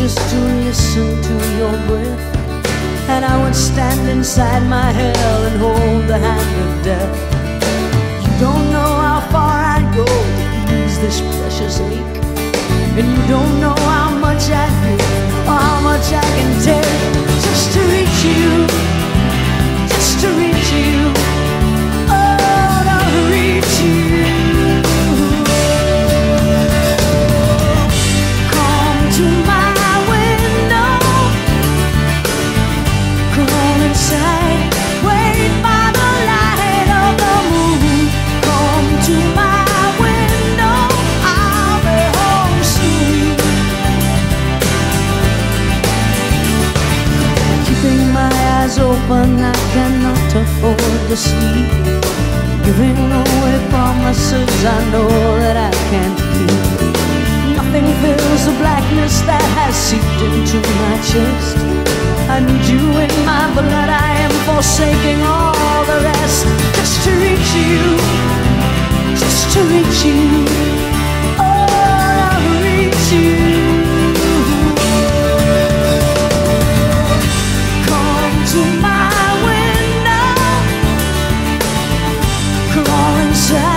just to listen to your breath. And I would stand inside my hell and hold the hand of death. You don't know how far I'd go to ease this precious ache. And you don't know eyes open, I cannot afford to sleep. Giving away promises I know that I can't keep. Nothing fills the blackness that has seeped into my chest. I need you in my blood, I am forsaking all the rest. Just to reach you, just to reach you. 자